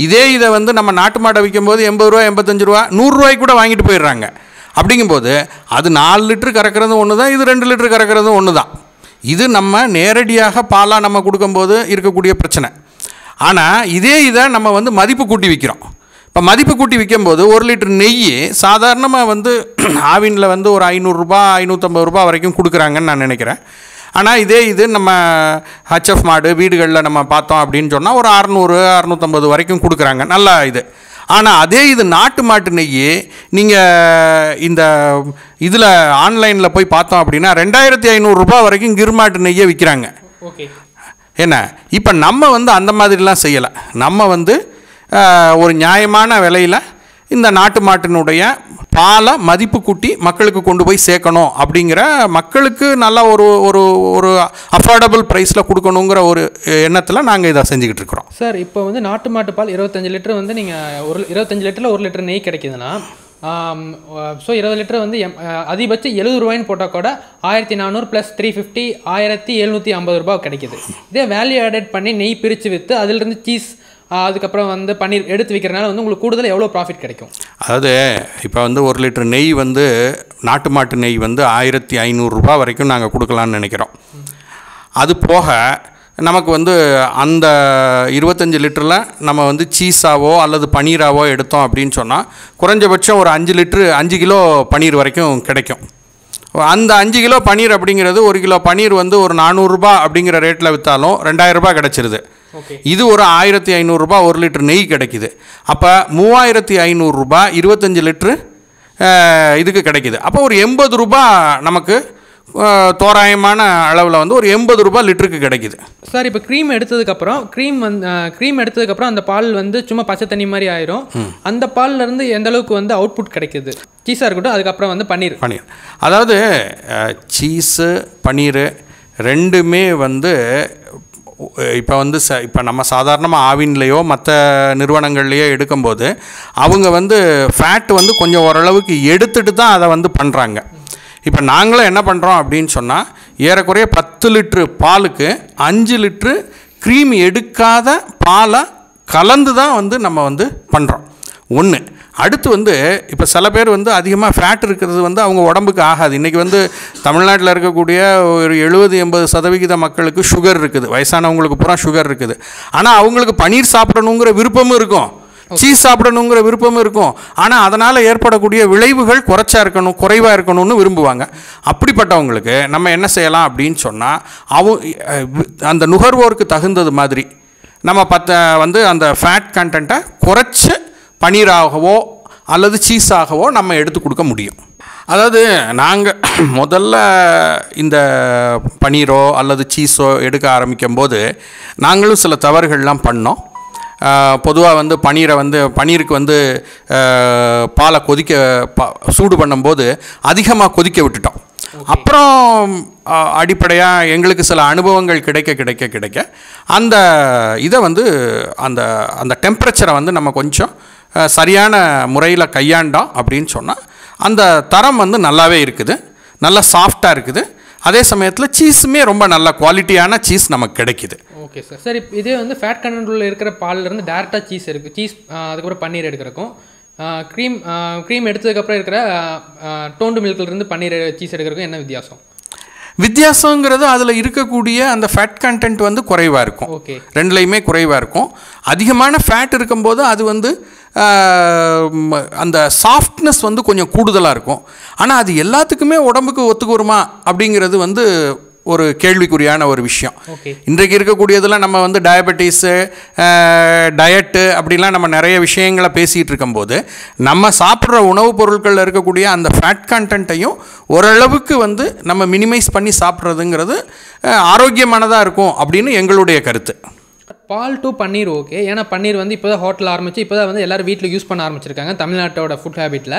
இதே இதை வந்து நம்ம நாட்டு மாடை விற்கும்போது எண்பது ரூபா எண்பத்தஞ்சு ரூபா நூறுரூவாய்க்கு கூட வாங்கிட்டு போயிடுறாங்க. அப்படிங்கும்போது அது நாலு லிட்டரு கறக்கிறதும் ஒன்று தான் இது ரெண்டு லிட்டரு கறக்கிறதும் ஒன்று தான் இது நம்ம நேரடியாக பாலாக நம்ம கொடுக்கும்போது இருக்கக்கூடிய பிரச்சனை. ஆனால் இதே இதை நம்ம வந்து மதிப்பு கூட்டி விற்கிறோம் இப்போ மதிப்பு கூட்டி விற்கும்போது ஒரு லிட்டர் நெய் சாதாரணமாக வந்து ஆவினில் வந்து ஒரு ஐநூறுரூபா ஐநூற்றம்பது ரூபா வரைக்கும் கொடுக்குறாங்கன்னு நான் நினைக்கிறேன். ஆனால் இதே இது நம்ம ஹச்எஃப் மாடு வீடுகளில் நம்ம பார்த்தோம் அப்படின்னு சொன்னால் ஒரு அறநூறு அறநூற்றம்பது வரைக்கும் கொடுக்குறாங்க. நல்லா இது. ஆனால் அதே இது நாட்டு மாட்டு நெய் நீங்கள் இந்த இதில் ஆன்லைனில் போய் பார்த்தோம் அப்படின்னா ரெண்டாயிரத்தி ஐநூறுரூபா வரைக்கும் கிருமாட்டு நெய்யை விற்கிறாங்க ஓகே. என்ன? இப்போ நம்ம வந்து அந்த மாதிரிலாம் செய்யலை. நம்ம வந்து ஒரு நியாயமான விலையில் இந்த நாட்டு மாட்டினுடைய பாலை மதிப்பு கூட்டி மக்களுக்கு கொண்டு போய் சேர்க்கணும் அப்படிங்கிற மக்களுக்கு நல்லா ஒரு ஒரு ஒரு அஃபோர்டபுள் ப்ரைஸில் கொடுக்கணுங்கிற ஒரு எண்ணத்தில் நாங்கள் இதை செஞ்சுக்கிட்டு இருக்கிறோம். சார் இப்போ வந்து நாட்டு மாட்டு பால் இருபத்தஞ்சு லிட்டர் வந்து நீங்கள் ஒரு இருபத்தஞ்சு லிட்டரில் ஒரு லிட்டர் நெய் கிடைக்குதுன்னா ஸோ இருபது லிட்டர் வந்து எம் அதிகபட்சம் எழுபது ரூபாய்ன்னு போட்டால் கூட ஆயிரத்தி நானூறு ப்ளஸ் த்ரீ ஃபிஃப்டி ஆயிரத்தி எழுநூற்றி ஐம்பது ரூபாய் கிடைக்குது. இதே வேல்யூ ஆடட் பண்ணி நெய் பிரித்து விற்று அதிலிருந்து சீஸ் அதுக்கப்புறம் வந்து பன்னீர் எடுத்து விற்கிறனால வந்து உங்களுக்கு கூடுதல் எவ்வளோ ப்ராஃபிட் கிடைக்கும்? அதாவது இப்போ வந்து ஒரு லிட்டர் நெய் வந்து நாட்டு மாட்டு நெய் வந்து ஆயிரத்தி ஐநூறுரூபா வரைக்கும் நாங்கள் கொடுக்கலான்னு நினைக்கிறோம். அது போக நமக்கு வந்து அந்த இருபத்தஞ்சி லிட்டரில் நம்ம வந்து சீஸாவோ அல்லது பன்னீராவோ எடுத்தோம் அப்படின்னு சொன்னால் குறைஞ்சபட்சம் ஒரு அஞ்சு லிட்ரு அஞ்சு கிலோ பன்னீர் வரைக்கும் கிடைக்கும். அந்த அஞ்சு கிலோ பனீர் அப்படிங்கிறது ஒரு கிலோ பன்னீர் வந்து ஒரு நானூறுரூபா அப்படிங்கிற ரேட்டில் விற்றாலும் ரெண்டாயிரரூபா கிடச்சிருது. இது ஒரு ஆயிரத்தி ஐநூறுரூபா ஒரு லிட்டர் நெய் கிடைக்குது. அப்போ மூவாயிரத்தி ஐநூறுரூபா இருபத்தஞ்சி லிட்ரு இதுக்கு கிடைக்குது. அப்போ ஒரு எண்பது ரூபா நமக்கு தோராயமான அளவில் வந்து ஒரு எண்பது ரூபா லிட்டருக்கு கிடைக்குது. சார் இப்போ க்ரீம் எடுத்ததுக்கப்புறம் க்ரீம் வந்து க்ரீம் எடுத்ததுக்கப்புறம் அந்த பால் வந்து சும்மா பச்சை தண்ணி மாதிரி ஆயிரும். அந்த பால்ல இருந்து எந்த அளவுக்கு வந்து அவுட்புட் கிடைக்குது? சீஸாக இருக்கட்டும் அதுக்கப்புறம் வந்து பன்னீர். பன்னீர். அதாவது சீஸு பன்னீர் ரெண்டுமே வந்து இப்போ வந்து ச இப்போ நம்ம சாதாரணமாக ஆவின்லேயோ மற்ற நிறுவனங்கள்லேயோ எடுக்கும்போது அவங்க வந்து ஃபேட் வந்து கொஞ்சம் ஓரளவுக்கு எடுத்துட்டு தான் அதை வந்து பண்ணுறாங்க இப்போ நாங்களும் என்ன பண்ணுறோம் அப்படின்னு சொன்னால் ஏறக்குறைய பத்து லிட்ரு பாலுக்கு அஞ்சு லிட்ரு க்ரீம் எடுக்காத பாலை கலந்து தான் வந்து நம்ம வந்து பண்ணுறோம் ஒன்று அடுத்து வந்து இப்போ சில பேர் வந்து அதிகமாக ஃபேட் இருக்கிறது வந்து அவங்க உடம்புக்கு ஆகாது. இன்றைக்கி வந்து தமிழ்நாட்டில் இருக்கக்கூடிய ஒரு எழுபது எண்பது சதவிகித மக்களுக்கு சுகர் இருக்குது. வயசானவங்களுக்கு பூரா சுகர் இருக்குது. ஆனால் அவங்களுக்கு பன்னீர் சாப்பிடணுங்கிற விருப்பமும் இருக்கும். சீஸ் சாப்பிடணுங்கிற விருப்பமும் இருக்கும். ஆனால் அதனால் ஏற்படக்கூடிய விளைவுகள் குறைச்சா இருக்கணும் குறைவாக இருக்கணும்னு விரும்புவாங்க. அப்படிப்பட்டவங்களுக்கு நம்ம என்ன செய்யலாம் அப்படின்னு சொன்னால் அவு அந்த நுகர்வோருக்கு தகுந்தது மாதிரி நம்ம பத்த வந்து அந்த ஃபேட் கண்டென்ட்டை குறைச்சி பன்னீராகவோ அல்லது சீஸாகவோ நம்ம எடுத்து கொடுக்க முடியும். அதாவது நாங்கள் முதல்ல இந்த பன்னீரோ அல்லது சீஸோ எடுக்க ஆரம்பிக்கும் போது நாங்களும் சில தவறுகள்லாம் பண்ணோம். பொதுவாக வந்து பன்னீரை வந்து பன்னீருக்கு வந்து பாலை கொதிக்க ப சூடு பண்ணும்போது அதிகமாக கொதிக்க விட்டுட்டோம். அப்புறம் அடிப்படையாக எங்களுக்கு சில அனுபவங்கள் கிடைக்க கிடைக்க கிடைக்க அந்த இதை வந்து அந்த அந்த டெம்பரேச்சரை வந்து நம்ம கொஞ்சம் சரியான முறையில் கையாண்டோம் அப்படின்னு சொன்னால் அந்த தரம் வந்து நல்லாவே இருக்குது. நல்லா சாஃப்டாக இருக்குது. அதே சமயத்தில் சீஸுமே ரொம்ப நல்ல குவாலிட்டியான சீஸ் நமக்கு கிடைக்குது. ஓகே சார் சார் இப்போ இதே வந்து ஃபேட் கண்ட்ரோலில் இருக்கிற பால்லேருந்து டேரெக்டாக சீஸ் இருக்குது சீஸ் அதுக்கப்புறம் பன்னீர் எடுக்கிறக்கும் க்ரீம் க்ரீம் எடுத்ததுக்கப்புறம் இருக்கிற டோண்டு மில்க்லேருந்து பன்னீர் சீஸ் எடுக்கிறதுக்கும் என்ன வித்தியாசம்? வித்தியாசங்கிறது அதில் இருக்கக்கூடிய அந்த ஃபேட் கண்டென்ட் வந்து குறைவாக இருக்கும். ஓகே ரெண்டுலேயுமே குறைவாக இருக்கும். அதிகமான ஃபேட் இருக்கும்போது அது வந்து அந்த சாஃப்ட்னஸ் வந்து கொஞ்சம் கூடுதலாக இருக்கும். ஆனால் அது எல்லாத்துக்குமே உடம்புக்கு ஒத்துக்கு வருமா அப்படிங்கிறது வந்து ஒரு கேள்விக்குறியான ஒரு விஷயம். ஓகே. இன்றைக்கு இருக்கக்கூடியதில் நம்ம வந்து டயபெட்டிஸு டயட்டு அப்படிலாம் நம்ம நிறைய விஷயங்களை பேசிகிட்டு இருக்கும்போது நம்ம சாப்பிட்ற உணவுப் பொருட்களில் இருக்கக்கூடிய அந்த ஃபேட் கண்டென்ட்டையும் ஓரளவுக்கு வந்து நம்ம மினிமைஸ் பண்ணி சாப்பிட்றதுங்கிறது ஆரோக்கியமானதாக இருக்கும் அப்படின்னு எங்களுடைய கருத்து. பால் டு பன்னீர் ஓகே ஏன்னா பன்னீர் வந்து இப்போ தான் ஹோட்டல் ஆரம்பிச்சு இப்போ தான் வந்து எல்லாரும் வீட்டில் யூஸ் பண்ண ஆரம்பிச்சிருக்காங்க தமிழ்நாட்டோட ஃபுட் ஹேபிட்டில்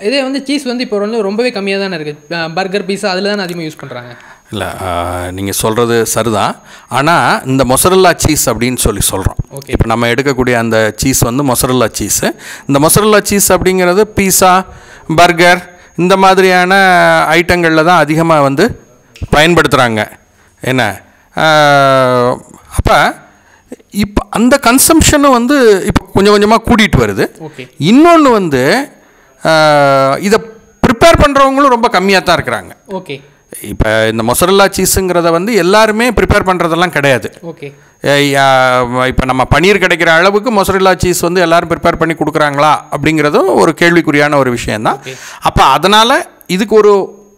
இதே வந்து சீஸ் வந்து இப்போ வந்து ரொம்பவே கம்மியாக தானே இருக்குது பர்கர் பீஸா அதில் தானே அதிகமாக யூஸ் பண்ணுறாங்க இல்லை நீங்கள் சொல்கிறது சரிதான். ஆனால் இந்த மொசரல்லா சீஸ் அப்படின்னு சொல்லி சொல்கிறோம். இப்போ நம்ம எடுக்கக்கூடிய அந்த சீஸ் வந்து மொசரல்லா சீஸு. இந்த மொசரல்லா சீஸ் அப்படிங்கிறது பீஸா பர்கர் இந்த மாதிரியான ஐட்டங்களில் தான் அதிகமாக வந்து பயன்படுத்துகிறாங்க என்ன? அப்போ இப்போ அந்த கன்சம்ஷனும் வந்து இப்போ கொஞ்சம் கொஞ்சமாக கூட்டிகிட்டு வருது. ஓகே. இன்னொன்று வந்து இதை ப்ரிப்பேர் பண்ணுறவங்களும் ரொம்ப கம்மியாக தான் இருக்கிறாங்க. ஓகே. இப்போ இந்த மொசரல்லா சீஸுங்கிறத வந்து எல்லாருமே ப்ரிப்பேர் பண்ணுறதெல்லாம் கிடையாது. ஓகே. இப்போ நம்ம பன்னீர் கிடைக்கிற அளவுக்கு மொசரல்லா சீஸ் வந்து எல்லாரும் ப்ரிப்பேர் பண்ணி கொடுக்குறாங்களா அப்படிங்கிறதும் ஒரு கேள்விக்குறியான ஒரு விஷயந்தான் அப்போ அதனால் இதுக்கு ஒரு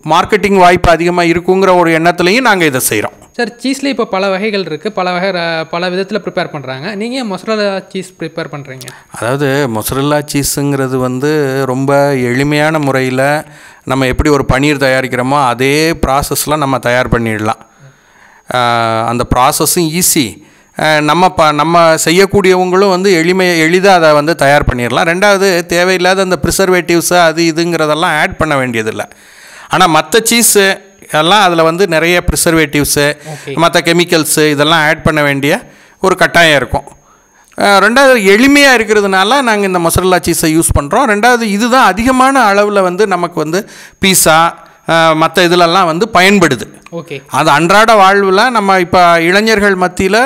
மார்க்கெட்டிங் வாய்ப்பு அதிகமாக இருக்குங்கிற ஒரு எண்ணத்துலையும் நாங்கள் இதை செய்கிறோம் சார் சீஸ்லேயே இப்போ பல வகைகள் இருக்குது பல வகை பல விதத்தில் ப்ரிப்பேர் பண்ணுறாங்க நீங்கள் ஏன் சீஸ் ப்ரிப்பேர் பண்ணுறீங்க அதாவது மொசரல்லா சீஸுங்கிறது வந்து ரொம்ப எளிமையான முறையில் நம்ம எப்படி ஒரு பன்னீர் தயாரிக்கிறோமோ அதே ப்ராசஸில் நம்ம தயார் பண்ணிடலாம். அந்த ப்ராசஸும் ஈஸி நம்ம ப நம்ம செய்யக்கூடியவங்களும் வந்து எளிமை எளிதாக அதை வந்து தயார் பண்ணிடலாம். ரெண்டாவது தேவையில்லாத அந்த ப்ரிசர்வேட்டிவ்ஸு அது இதுங்கிறதெல்லாம் ஆட் பண்ண வேண்டியதில்லை. ஆனால் மற்ற சீஸு எல்லாம் அதில் வந்து நிறைய ப்ரிசர்வேட்டிவ்ஸு மற்ற கெமிக்கல்ஸு இதெல்லாம் ஆட் பண்ண வேண்டிய ஒரு கட்டாயம் இருக்கும். ரெண்டாவது எளிமையாக இருக்கிறதுனால நாங்கள் இந்த மொசரல்லா சீஸை யூஸ் பண்ணுறோம் ரெண்டாவது இதுதான் அதிகமான அளவில் வந்து நமக்கு வந்து பீஸா மற்ற இதிலெல்லாம் வந்து பயன்படுது. ஓகே அது அன்றாட வாழ்வில் நம்ம இப்போ இளைஞர்கள் மத்தியில்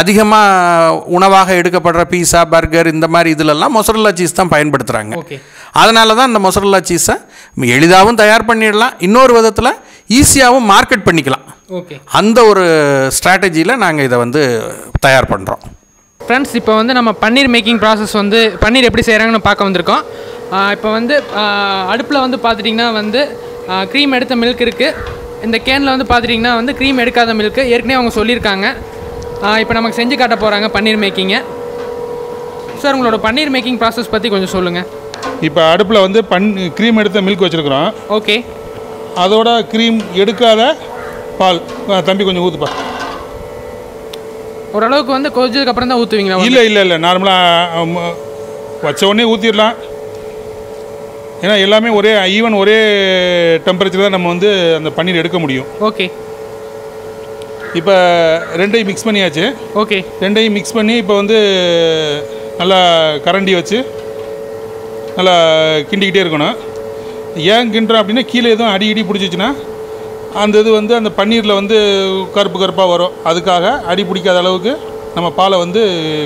அதிகமாக உணவாக எடுக்கப்படுற பீஸா பர்கர் இந்த மாதிரி இதிலெல்லாம் மொசரல்லா சீஸ் தான் பயன்படுத்துகிறாங்க ஓகே அதனால தான் இந்த மொசரல்லா சீஸை எளிதாகவும் தயார் பண்ணிடலாம். இன்னொரு விதத்தில் ஈஸியாகவும் மார்க்கெட் பண்ணிக்கலாம். ஓகே. அந்த ஒரு ஸ்ட்ராட்டஜியில் நாங்கள் இதை வந்து தயார் பண்ணுறோம் ஃப்ரெண்ட்ஸ் இப்போ வந்து நம்ம பன்னீர் மேக்கிங் ப்ராசஸ் வந்து பன்னீர் எப்படி செய்கிறாங்கன்னு பார்க்க வந்திருக்கோம். இப்போ வந்து அடுப்பில் வந்து பார்த்துட்டிங்கன்னா வந்து க்ரீம் எடுத்த மில்க் இருக்குது இந்த கேனில் வந்து பார்த்துட்டிங்கன்னா வந்து க்ரீம் எடுக்காத மில்க்கு ஏற்கனவே அவங்க சொல்லியிருக்காங்க. இப்போ நமக்கு செஞ்சு காட்ட போகிறாங்க பன்னீர் மேக்கிங்கை. சார் உங்களோட பன்னீர் மேக்கிங் ப்ராசஸ் பற்றி கொஞ்சம் சொல்லுங்கள் இப்போ அடுப்பில் வந்து பன் க்ரீம் எடுத்த மில்க் வச்சுருக்குறோம். ஓகே. அதோட க்ரீம் எடுக்காத பால். தம்பி கொஞ்சம் ஊற்றுப்பா ஓரளவுக்கு வந்து கொஞ்சதுக்கு அப்புறம் தான் ஊற்றுவீங்களா இல்லை இல்லை இல்லை. நார்மலாக வச்ச உடனே ஊற்றிடலாம் ஏன்னா எல்லாமே ஒரே ஈவன் ஒரே டெம்பரேச்சர் தான் நம்ம வந்து அந்த பன்னீர் எடுக்க முடியும். ஓகே இப்போ ரெண்டையும் மிக்ஸ் பண்ணியாச்சு. ஓகே ரெண்டையும் மிக்ஸ் பண்ணி இப்போ வந்து நல்லா கரண்டி வச்சு நல்லா கிண்டிக்கிட்டே இருக்கணும். ஏன் கிண்டுறோம் அப்படின்னா கீழே எதுவும் அடி இடி பிடிச்சிச்சின்னா அந்த இது வந்து அந்த பன்னீரில் வந்து கருப்பு கருப்பாக வரும். அதுக்காக அடி பிடிக்காத அளவுக்கு நம்ம பாலை வந்து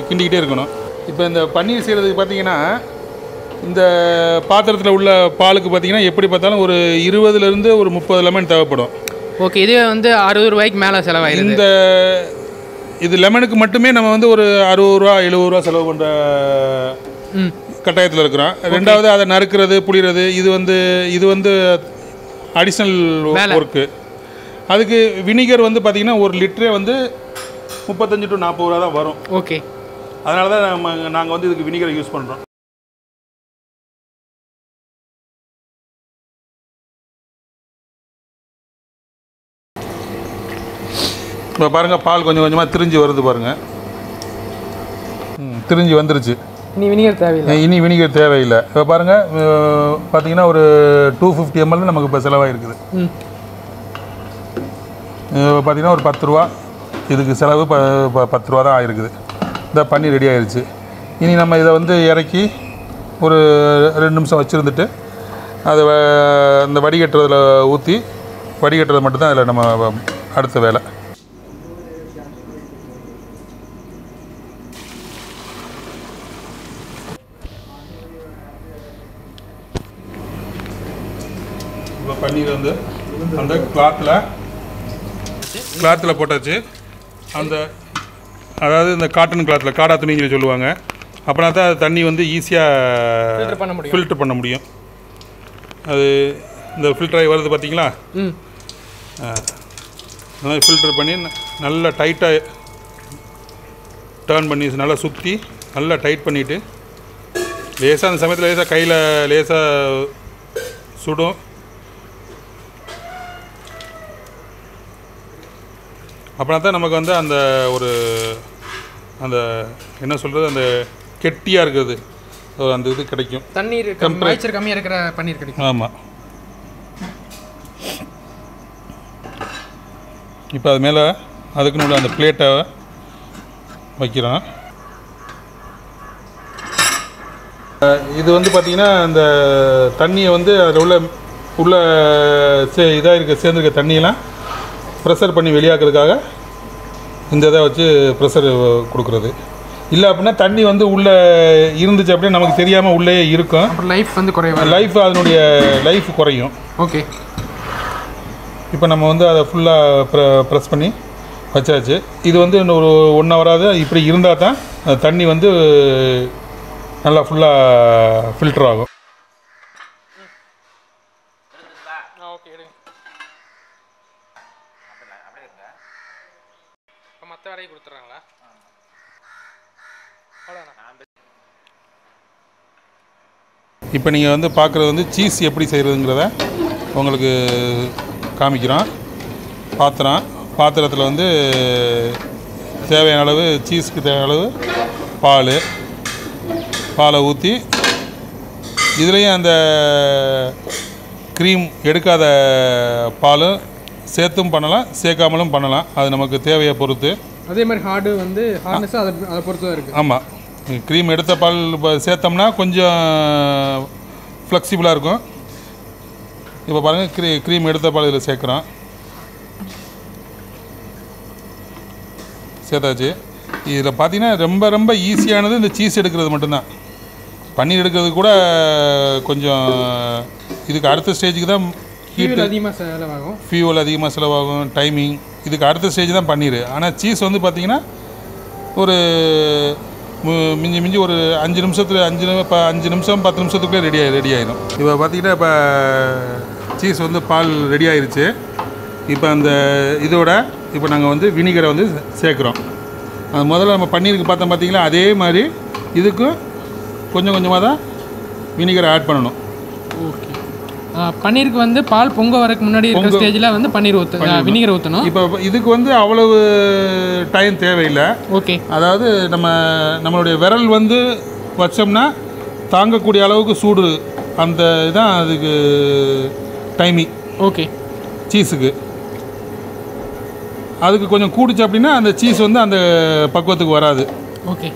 கிண்டிக்கிட்டே இருக்கணும். இப்போ இந்த பன்னீர் செய்கிறதுக்கு பார்த்தீங்கன்னா இந்த பாத்திரத்தில் உள்ள பாலுக்கு பார்த்தீங்கன்னா எப்படி பார்த்தாலும் ஒரு இருபதுலேருந்து ஒரு முப்பது லெமன் தேவைப்படும். ஓகே இதுவே வந்து அறுபது ரூபாய்க்கு மேலே செலவாயிருது இந்த இது லெமனுக்கு மட்டுமே நம்ம வந்து ஒரு அறுபது ரூபா எழுபது ரூபா செலவு பண்ணுற ம். கட்டாயத்தில் இருக்கிறோம். ரெண்டாவது அதை நறுக்கிறது புளிறது இது வந்து இது வந்து அடிஷ்னல். ஒர்க்கு அதுக்கு வினிகர் வந்து பார்த்திங்கன்னா ஒரு லிட்டரே வந்து முப்பத்தஞ்சு டு நாற்பது ரூபா தான் வரும். ஓகே அதனால தான் நம்ம நாங்கள் வந்து இதுக்கு வினிகரை யூஸ் பண்ணுறோம் இப்போ பாருங்கள் பால் கொஞ்சம் கொஞ்சமாக திரிஞ்சு வருது பாருங்கள் ம், திரிஞ்சு வந்துருச்சு. நீ வினிகர் தேவையில்லை. இனி வினிகர் தேவையில்லை. இப்போ பாருங்கள் பார்த்தீங்கன்னா ஒரு டூ ஃபிஃப்டி எம்எல் நமக்கு இப்போ செலவாயிருக்குது. பார்த்தீங்கன்னா ஒரு பத்து ரூபா. இதுக்கு செலவு ப பத்து ரூபா தான் ஆயிருக்குது. இந்த பண்ணி ரெடி ஆயிருச்சு. இனி நம்ம இதை வந்து இறக்கி ஒரு ரெண்டு நிமிஷம் வச்சுருந்துட்டு அதை இந்த வடிகட்டுறதுல ஊற்றி வடிகட்டுறது மட்டும்தான் அதில் நம்ம அடுத்த வேலை. பன்னீர் வந்து அந்த கிளாத்தில் கிளாத்தில் போட்டாச்சு. அந்த அதாவது இந்த காட்டன் கிளாத்தில் காடா துணிங்கிற சொல்லுவாங்க. அப்படின்னா தான் அது தண்ணி வந்து ஈஸியாக பண்ண முடியும். ஃபில்டர் பண்ண முடியும். அது இந்த ஃபில்டர் ஆகி வருது பார்த்தீங்களா ம். அந்த மாதிரி ஃபில்டர் பண்ணி நல்லா டைட்டாக டேர்ன் பண்ணி நல்லா சுற்றி நல்லா டைட் பண்ணிவிட்டு லேசாக அந்த சமயத்தில் லேசாக கையில் லேசாக சுடும். அப்படின்னா தான் நமக்கு வந்து அந்த ஒரு அந்த என்ன சொல்கிறது அந்த கெட்டியாக இருக்கிறது. ஒரு அந்த இது கிடைக்கும். தண்ணீர். மாய்ச்சர் கம்மியாக இருக்கிற பன்னீர் கிடைக்கும். ஆமாம் இப்போ அது மேலே அதுக்குன்னு உள்ள அந்த பிளேட்டை வைக்கிறோம். இது வந்து பார்த்திங்கன்னா அந்த தண்ணியை வந்து அதில் உள்ள உள்ள சே இதாக இருக்க சேர்ந்துருக்க தண்ணியெல்லாம் ப்ரெஷர் பண்ணி வெளியாக்குறதுக்காக இந்த இதை வச்சு ப்ரெஷர் கொடுக்குறது. இல்லை அப்படின்னா தண்ணி வந்து உள்ளே இருந்துச்சு அப்படின்னா நமக்கு தெரியாமல் உள்ளே இருக்கும். லைஃப் வந்து குறைவா லைஃப் அதனுடைய லைஃப் குறையும். ஓகே இப்போ நம்ம வந்து அதை ஃபுல்லாக ப்ர ப்ரெஸ் பண்ணி வச்சாச்சு. இது வந்து இன்னும் ஒரு ஒன் ஹவராவது இப்படி இருந்தால் தான் தண்ணி வந்து நல்லா ஃபுல்லாக ஃபில்டர் ஆகும் ஓகே எடுங்க இப்போ மற்ற வேலையை கொடுத்துட்றாங்களா அவ்வளோதானா இப்போ நீங்கள் வந்து பார்க்குறது வந்து சீஸ் எப்படி செய்கிறதுங்கிறத உங்களுக்கு காமிக்கிறோம் பாத்திரம் பாத்திரத்தில் வந்து தேவையான அளவு சீஸ்க்கு தேவையான அளவு பால். பாலை ஊற்றி இதுலேயும் அந்த க்ரீம் எடுக்காத பாலும் சேர்த்தும் பண்ணலாம் சேர்க்காமலும் பண்ணலாம். அது நமக்கு தேவையை பொறுத்து. அதே மாதிரி ஹார்டு வந்து ஹார்ட்னஸ் அதை அதை பொறுத்து தான் இருக்குது ஆமாம் க்ரீம் எடுத்த பால் இப்போ சேர்த்தோம்னா கொஞ்சம் ஃப்ளெக்சிபிளாக இருக்கும். இப்போ பாருங்கள் க்ரீ க்ரீம் எடுத்த பால் இதில் சேர்க்குறோம். சேர்த்தாச்சு. இதில் பார்த்தீங்கன்னா ரொம்ப ரொம்ப ஈஸியானது இந்த சீஸ் எடுக்கிறது மட்டும்தான். பன்னீர் எடுக்கிறது கூட கொஞ்சம் இதுக்கு அடுத்த ஸ்டேஜுக்கு தான் ஹீட்டு அதிகமாக செலவாகும். ஃபியூவல் அதிகமாக செலவாகும் டைமிங் இதுக்கு அடுத்த ஸ்டேஜ் தான் பன்னீர். ஆனால் சீஸ் வந்து பார்த்தீங்கன்னா ஒரு மிஞ்சி மிஞ்சி ஒரு அஞ்சு நிமிஷத்தில் அஞ்சு இப்போ அஞ்சு நிமிஷம் பத்து நிமிஷத்துக்குள்ளே ரெடி ஆகி ரெடி ஆகிடும் இப்போ பார்த்தீங்கன்னா இப்போ சீஸ் வந்து பால் ரெடி ஆயிருச்சு. இப்போ அந்த இதோட இப்போ நாங்கள் வந்து வினிகரை வந்து சேர்க்குறோம். அது முதல்ல நம்ம பன்னீருக்கு பார்த்தோம் பார்த்தீங்களா அதே மாதிரி இதுக்கும் கொஞ்சம் கொஞ்சமாக தான் வினிகரை ஆட் பண்ணணும். ஓகே பன்னீருக்கு வந்து பால் பொங்க வரக்கு முன்னாடி இருக்கிற ஸ்டேஜில் வந்து பன்னீர் ஊற்று வினிகர் ஊற்றணும் இப்போ இதுக்கு வந்து அவ்வளவு டைம் தேவையில்லை. ஓகே. அதாவது நம்ம நம்மளுடைய விரல் வந்து வச்சோம்னா தாங்கக்கூடிய அளவுக்கு சூடு அந்த இதான் அதுக்கு டைமிங் ஓகே. சீஸுக்கு. அதுக்கு கொஞ்சம் கூடுச்சு அப்படின்னா அந்த சீஸ் வந்து அந்த பக்குவத்துக்கு வராது. ஓகே.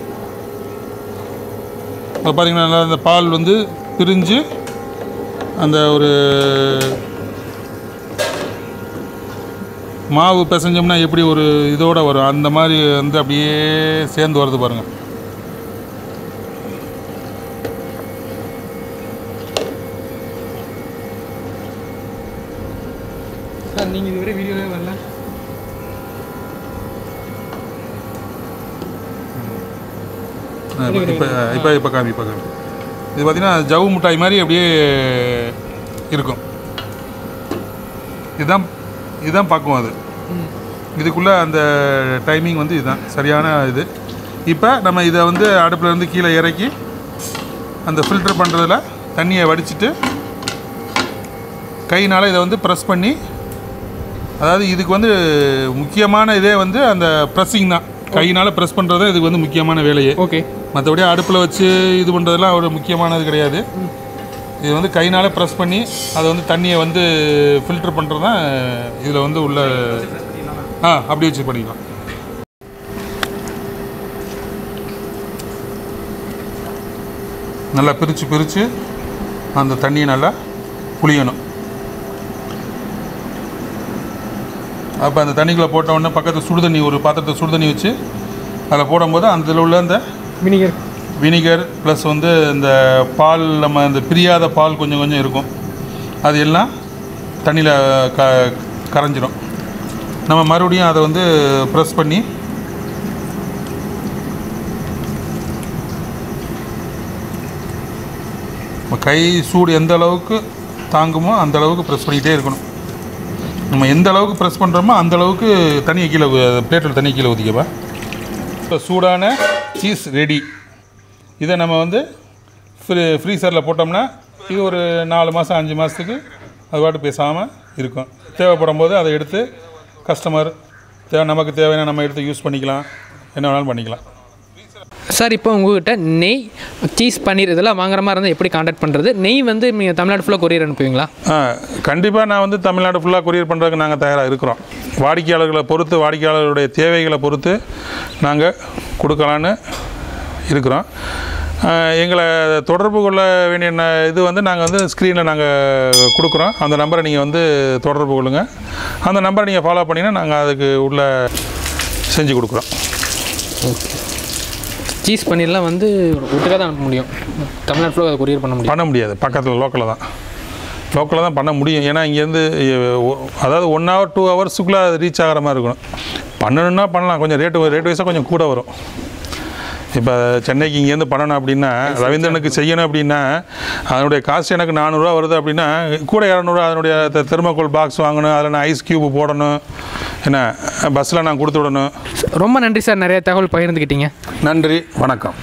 இப்போ பார்த்தீங்கன்னா நல்லா அந்த பால் வந்து பிரிஞ்சு அந்த ஒரு மாவு பிசைஞ்சோம்னா எப்படி ஒரு இதோட வரும்? அந்த மாதிரி வந்து அப்படியே சேர்ந்து வருது பாருங்கள் சார் நீங்கள் இதுவரை வீடியோவே வரல. இப்போ இப்போ இப்போ காமி இப்போ காமி இது பார்த்திங்கன்னா ஜவு மிட்டாய் மாதிரி அப்படியே இருக்கும். இதுதான் இதுதான் பக்குவம் அது. இதுக்குள்ளே அந்த டைமிங் வந்து இதுதான். சரியான இது. இப்போ நம்ம இதை வந்து அடுப்புல இருந்து கீழே இறக்கி அந்த ஃபில்டர் பண்ணுறதுல தண்ணியை வடிச்சிட்டு கையினால் இதை வந்து ப்ரெஸ் பண்ணி அதாவது இதுக்கு வந்து முக்கியமான இதே வந்து அந்த ப்ரெஸ்ஸிங் தான். கையினால் ப்ரெஸ் பண்ணுறது தான் இதுக்கு வந்து முக்கியமான வேலையே. ஓகே மற்றபடி அடுப்பில் வச்சு இது பண்ணுறதுலாம் ஒரு முக்கியமானது கிடையாது. இது வந்து கைனால் ப்ரெஸ் பண்ணி அதை வந்து தண்ணியை வந்து ஃபில்டர் பண்ணுறது தான் இதில் வந்து உள்ள ஆ அப்படி வச்சு பண்ணிக்கலாம். நல்லா பிரித்து பிரித்து அந்த தண்ணியை நல்லா புளியணும். அப்போ அந்த தண்ணிக்குள்ளே போட்ட உடனே பக்கத்தில் சுடு தண்ணி ஒரு பாத்திரத்தை சுடு தண்ணி வச்சு அதில் போடும்போது அதில் உள்ள அந்த வினிகர். வினிகர் ப்ளஸ் வந்து இந்த பால் நம்ம இந்த பிரியாத பால் கொஞ்சம் கொஞ்சம் இருக்கும். அது எல்லாம் தண்ணியில் க கரைஞ்சிடும் நம்ம மறுபடியும் அதை வந்து ப்ரெஸ் பண்ணி நம்ம கை சூடு எந்த அளவுக்கு தாங்குமோ அந்த அளவுக்கு ப்ரெஸ் பண்ணிக்கிட்டே இருக்கணும். நம்ம எந்த அளவுக்கு ப்ரெஸ் பண்ணுறோமோ அந்த அளவுக்கு தண்ணியை கீழே பிளேட்டில் தண்ணி கீழே ஊற்றிக்கப்பா இப்போ சூடான சீஸ் ரெடி இதை நம்ம வந்து ஃப்ரீ ஃப்ரீசரில் போட்டோம்னா இது ஒரு நாலு மாதம் அஞ்சு மாதத்துக்கு அது பாட்டு பேசாமல் இருக்கும். தேவைப்படும் போது அதை எடுத்து கஸ்டமர் தேவை நமக்கு தேவையான நம்ம எடுத்து யூஸ் பண்ணிக்கலாம். என்ன வேணாலும் பண்ணிக்கலாம். சார் இப்போ உங்ககிட்ட நெய் சீஸ் பன்னீர் இதெல்லாம் வாங்குற மாதிரி இருந்தால் எப்படி காண்டாக்ட் பண்ணுறது நெய் வந்து நீங்கள் தமிழ்நாடு ஃபுல்லாக கொரியர் அனுப்புவீங்களா? ஆ கண்டிப்பாக நான் வந்து தமிழ்நாடு ஃபுல்லாக கொரியர் பண்ணுறதுக்கு நாங்கள் தயாராக இருக்கிறோம். வாடிக்கையாளர்களை பொறுத்து வாடிக்கையாளர்களுடைய தேவைகளை பொறுத்து நாங்கள் கொடுக்கலான்னு இருக்கிறோம். எங்களை தொடர்பு கொள்ள வேண்டிய இது வந்து நாங்கள் வந்து ஸ்க்ரீனில் நாங்கள் கொடுக்குறோம். அந்த நம்பரை நீங்கள் வந்து தொடர்பு கொள்ளுங்கள் அந்த நம்பரை நீங்கள் ஃபாலோ பண்ணிங்கன்னா நாங்கள் அதுக்கு உள்ள செஞ்சு கொடுக்குறோம். சீஸ் பன்னீர்லாம் வந்து விட்டுக்காக தான் அனுப்ப முடியும். தமிழ்நாடு ஃபுல்லாக அதை கொரியர் பண்ண முடியும். பண்ண முடியாது. பக்கத்தில் லோக்கலில் தான். லோக்கலில் தான் பண்ண முடியும். ஏன்னா இங்கேருந்து அதாவது ஒன் ஹவர் டூ ஹவர்ஸுக்குள்ளே அது ரீச் ஆகிற மாதிரி இருக்கணும். பண்ணணுன்னா பண்ணலாம். கொஞ்சம் ரேட்டு ரேட் வைஸாக கொஞ்சம் கூட வரும். இப்போ சென்னைக்கு இங்கேருந்து பண்ணணும் அப்படின்னா ரவீந்திரனுக்கு செய்யணும் அப்படின்னா அதனுடைய காஸ்ட் எனக்கு நானூறுரூவா வருது அப்படின்னா கூட இரநூறுவா அதனுடைய தெர்மோகோல் பாக்ஸ் வாங்கணும் அதில் நான் ஐஸ் கியூப் போடணும் என்ன பஸ்ஸில் நான் கொடுத்து விடணும். ரொம்ப நன்றி சார் நிறைய தகவல் பகிர்ந்துக்கிட்டீங்க. நன்றி வணக்கம்.